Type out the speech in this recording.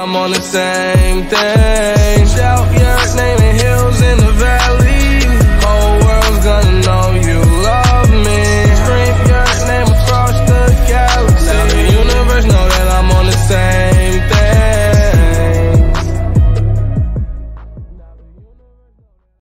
I'm on the same thing.